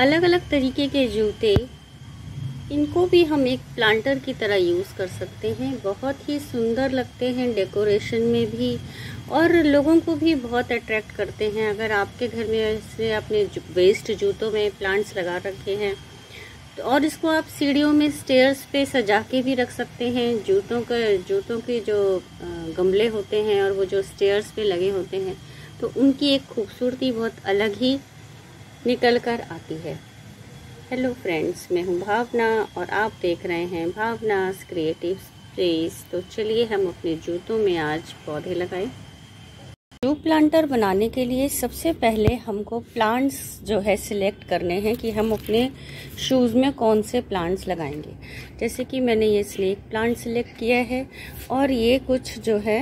अलग अलग तरीके के जूते, इनको भी हम एक प्लांटर की तरह यूज़ कर सकते हैं। बहुत ही सुंदर लगते हैं डेकोरेशन में भी और लोगों को भी बहुत अट्रैक्ट करते हैं। अगर आपके घर में ऐसे अपने वेस्ट जूतों में प्लांट्स लगा रखे हैं तो और इसको आप सीढ़ियों में स्टेयर्स पे सजा के भी रख सकते हैं। जूतों के जूतों के जो गमले होते हैं और वो जो स्टेयर्स पे लगे होते हैं तो उनकी एक खूबसूरती बहुत अलग ही निकल कर आती है। हेलो फ्रेंड्स मैं हूँ भावना और आप देख रहे हैं भावना क्रिएटिव स्पेस तो चलिए हम अपने जूतों में आज पौधे लगाएँ। शू प्लांटर बनाने के लिए सबसे पहले हमको प्लांट्स जो है सिलेक्ट करने हैं कि हम अपने शूज़ में कौन से प्लांट्स लगाएँगे। जैसे कि मैंने ये स्नेक प्लांट सिलेक्ट किया है और ये कुछ जो है,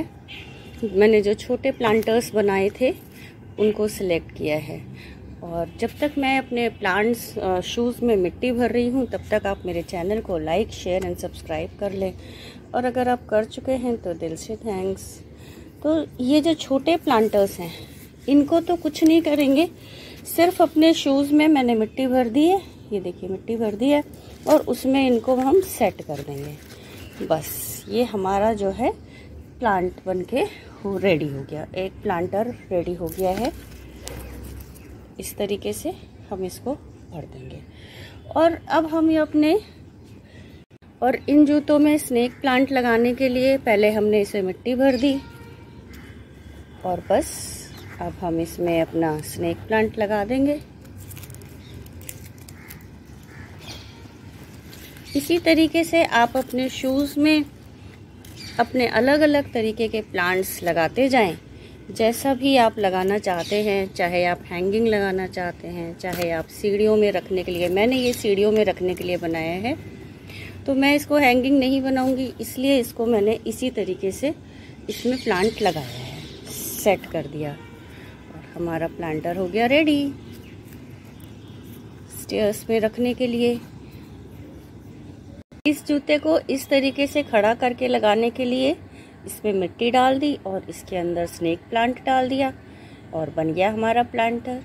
मैंने जो छोटे प्लांटर्स बनाए थे, उनको सिलेक्ट किया है। और जब तक मैं अपने प्लांट्स शूज़ में मिट्टी भर रही हूँ, तब तक आप मेरे चैनल को लाइक शेयर एंड सब्सक्राइब कर लें। और अगर आप कर चुके हैं तो दिल से थैंक्स तो ये जो छोटे प्लांटर्स हैं, इनको तो कुछ नहीं करेंगे। सिर्फ़ अपने शूज़ में मैंने मिट्टी भर दी है, ये देखिए मिट्टी भर दी है, और उसमें इनको हम सेट कर देंगे। बस, ये हमारा जो है प्लांट बन के रेडी हो गया। एक प्लांटर रेडी हो गया है। इस तरीके से हम इसको भर देंगे। और अब हम ये अपने और इन जूतों में स्नेक प्लांट लगाने के लिए पहले हमने इसे मिट्टी भर दी और बस अब हम इसमें अपना स्नेक प्लांट लगा देंगे। इसी तरीके से आप अपने शूज़ में अपने अलग अलग तरीके के प्लांट्स लगाते जाएँ। जैसा भी आप लगाना चाहते हैं, चाहे आप हैंगिंग लगाना चाहते हैं, चाहे आप सीढ़ियों में रखने के लिए, मैंने ये सीढ़ियों में रखने के लिए बनाया है। तो मैं इसको हैंगिंग नहीं बनाऊँगी, इसलिए इसको मैंने इसी तरीके से इसमें प्लांट लगाया है सेट कर दिया। और हमारा प्लांटर हो गया रेडी स्टेयर्स में रखने के लिए। इस जूते को इस तरीके से खड़ा करके लगाने के लिए इसमें मिट्टी डाल दी और इसके अंदर स्नेक प्लांट डाल दिया और बन गया हमारा प्लांटर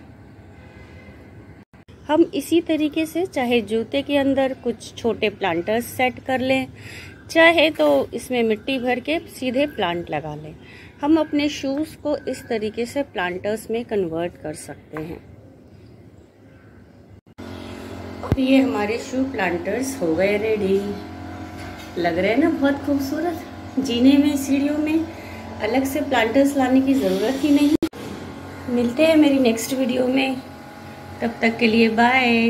हम इसी तरीके से चाहे जूते के अंदर कुछ छोटे प्लांटर्स सेट कर लें, चाहे तो इसमें मिट्टी भर के सीधे प्लांट लगा लें। हम अपने शूज़ को इस तरीके से प्लांटर्स में कन्वर्ट कर सकते हैं। ये हमारे शू प्लांटर्स हो गए रेडी लग रहे हैं ना बहुत खूबसूरत? जीने में सीढ़ियों में अलग से प्लांटर्स लाने की ज़रूरत ही नहीं। मिलते हैं मेरी नेक्स्ट वीडियो में। तब तक के लिए बाय